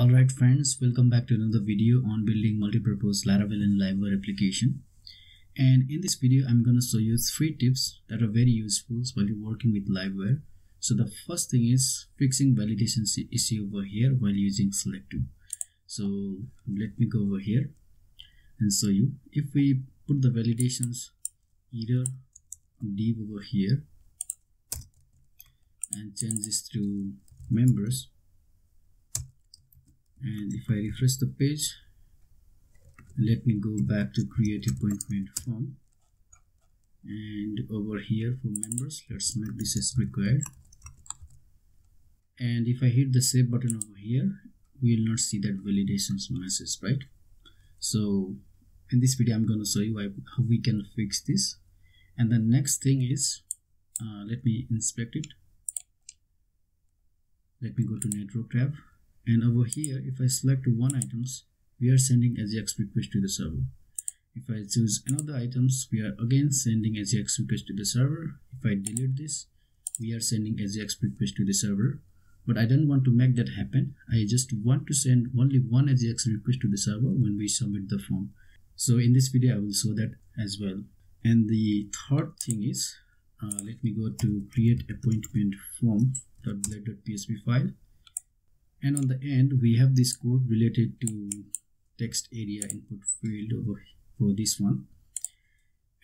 Alright friends, welcome back to another video on building multi-purpose Laravel and Livewire application. And in this video, I'm going to show you three tips that are very useful while you're working with Livewire. So the first thing is fixing validation issue over here while using select2. So let me go over here and show you. If we put the validations error div over here and change this to members and if I refresh the page let me go back to create appointment form. And over here for members let's make this as required. And if I hit the save button over here we will not see that validations message right? So in this video I'm going to show you how we can fix this. And the next thing is uh, let me inspect it. Let me go to network tab and over here if I select one items we are sending AJAX request to the server. If I choose another items we are again sending AJAX request to the server. If I delete this we are sending AJAX request to the server. But I don't want to make that happen. I just want to send only one AJAX request to the server when we submit the form. So in this video I will show that as well. And the third thing is uh, let me go to create appointment form.blade.php file and on the end we have this code related to text area input field over for this one.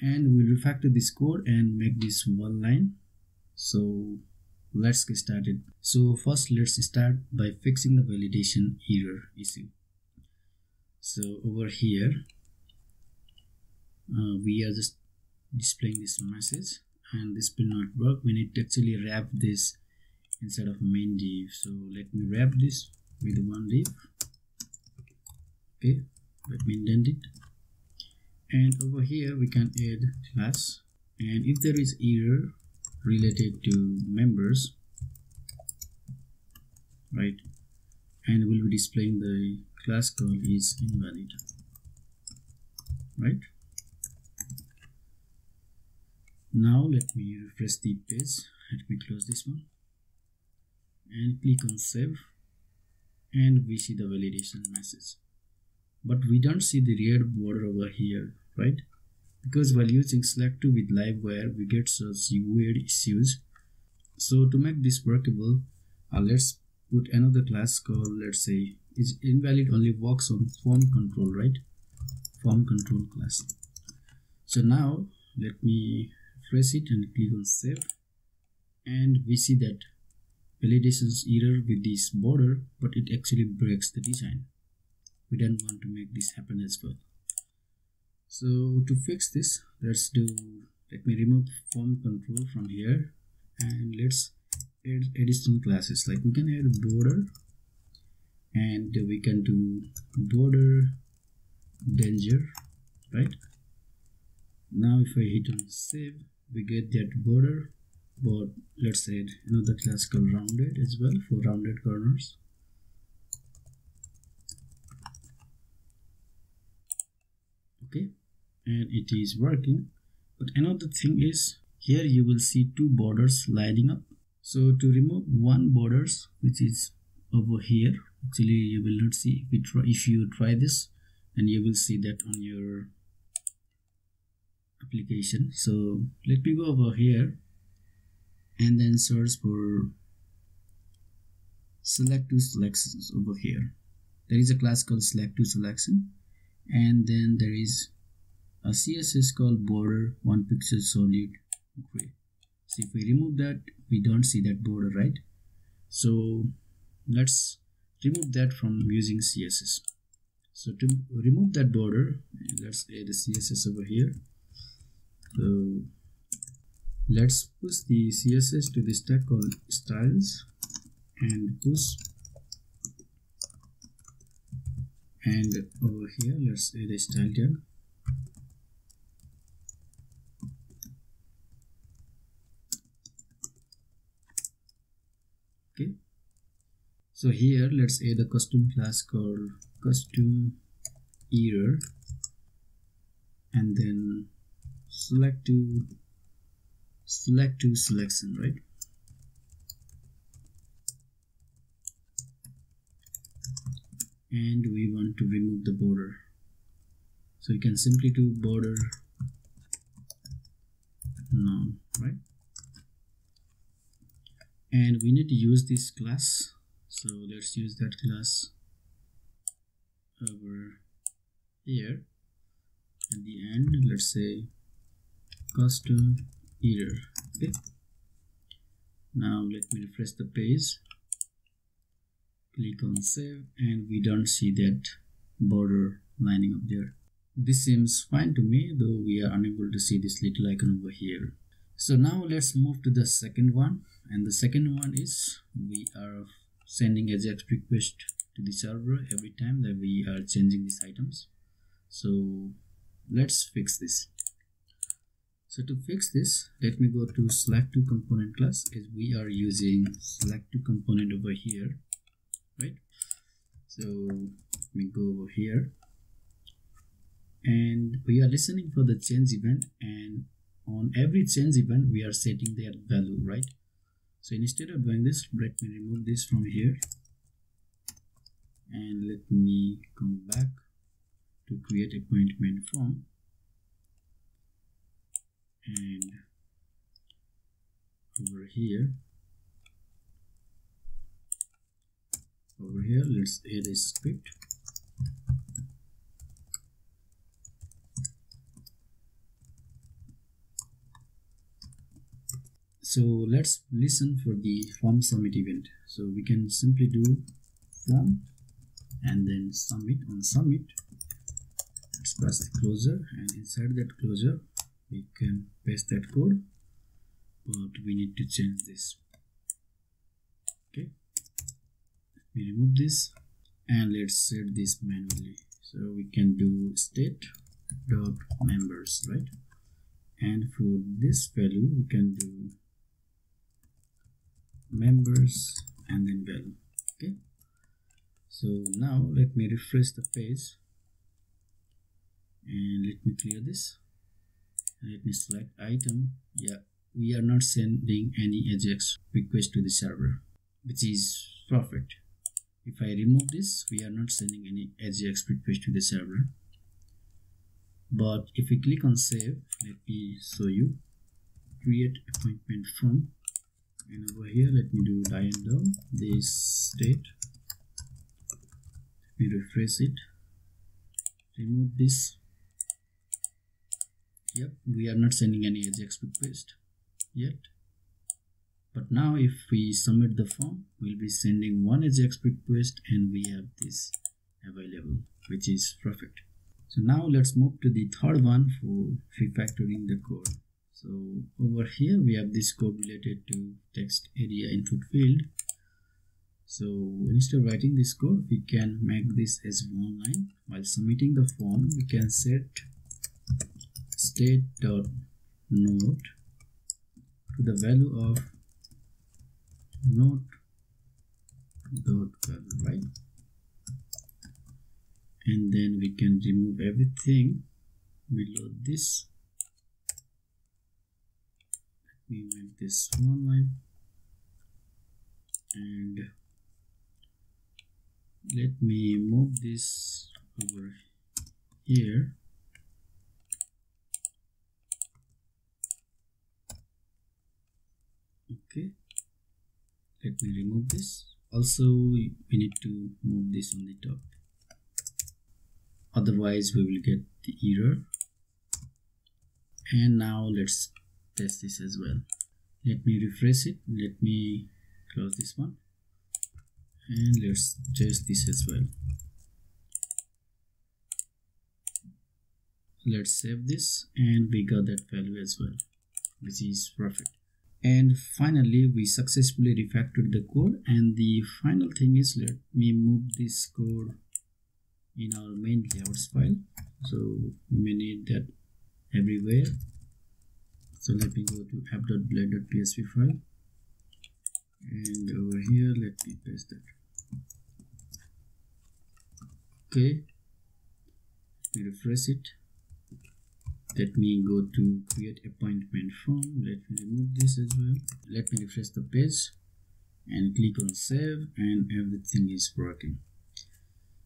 And we'll refactor this code and make this one line. So let's get started. So first let's start by fixing the validation error issue. So over here uh, we are just displaying this message. And this will not work we need to actually wrap this instead of main div. So let me wrap this with one div. Okay let me indent it. And over here we can add class. And if there is error related to members right and we'll be displaying the class called is invalid right? Now let me refresh the page. Let me close this one and click on save and we see the validation message. But we don't see the red border over here right? Because while using select2 with livewire we get such weird issues. So to make this workable uh, let's put another class called let's say is invalid only works on form control right? Form control class. So now let me press it and click on save. And we see that validations error with this border but it actually breaks the design. We don't want to make this happen as well. So to fix this let's do let me remove form control from here and let's add additional classes. Like we can add border and we can do border danger right? Now if I hit on save we get that border but let's say another class called rounded as well for rounded corners. Okay and it is working. But another thing is here you will see two borders lining up. So to remove one borders which is over here actually you will not see if you try, if you try this and you will see that on your application. So let me go over here and then search for select2 selections over here. There is a class called select2 selection and then there is a css called border one pixel solid gray. So if we remove that we don't see that border right? So let's remove that from using css so to remove that border let's add a css over here. So let's push the css to the stack called styles and push. And over here let's add a style tag. Okay. So here let's add a custom class called custom error. And then select2 select2 selection right? And we want to remove the border. So you can simply do border none right? And we need to use this class. So let's use that class over here. At the end let's say custom error okay. Now let me refresh the page. Click on save and we don't see that border lining up there. This seems fine to me though we are unable to see this little icon over here. So now let's move to the second one and the second one is we are sending ajax request to the server every time that we are changing these items. So let's fix this so to fix this let me go to select2 component class as we are using select2 component over here right? So let me go over here. And we are listening for the change event and on every change event we are setting that value right? So instead of doing this let me remove this from here. And let me come back to create appointment form and over here over here let's add a script. So let's listen for the form submit event. So we can simply do form and then submit on submit let's press the closure and inside that closure we can paste that code but we need to change this. Okay. Me remove this and let's set this manually. So we can do state dot members right? And for this value we can do members and then value. Okay. So now let me refresh the page and let me clear this let me select item. Yeah we are not sending any ajax request to the server which is perfect. If i remove this we are not sending any ajax request to the server. But if we click on save let me show you. Create appointment form. And over here let me do and down this state. Let me refresh it. Remove this yep we are not sending any ajax request yet. But now if we submit the form we'll be sending one ajax request and we have this available which is perfect. So now let's move to the third one for refactoring the code. So over here we have this code related to text area input field. So instead of writing this code we can make this as one line. While submitting the form we can set state dot note to the value of note dot value right? And then we can remove everything below this. Let me make this one line. And let me move this over here okay let me remove this. Also we need to move this on the top. Otherwise we will get the error. And now let's test this as well. Let me refresh it. Let me close this one. And let's test this as well. Let's save this and we got that value as well which is perfect and finally we successfully refactored the code. And the final thing is let me move this code in our main layouts file. So we may need that everywhere. So let me go to app.blade.php file. And over here let me paste that. Okay. Refresh it let me go to create appointment form. Let me remove this as well. Let me refresh the page and click on save and everything is working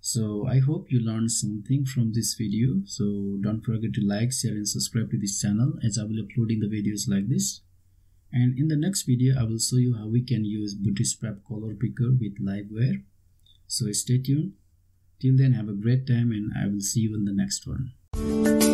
so i hope you learned something from this video. So don't forget to like share and subscribe to this channel as i will uploading the videos like this. And in the next video i will show you how we can use bootstrap color picker with livewire so stay tuned. Till then have a great time and i will see you in the next one